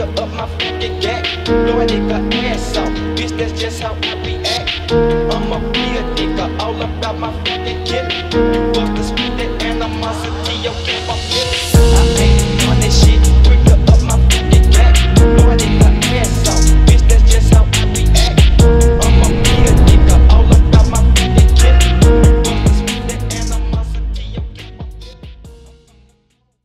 nigga up my fucking get, Blow a nigga ass off. Bitch, that's just how I react. I'm a real nigga, all about my fucking kid. You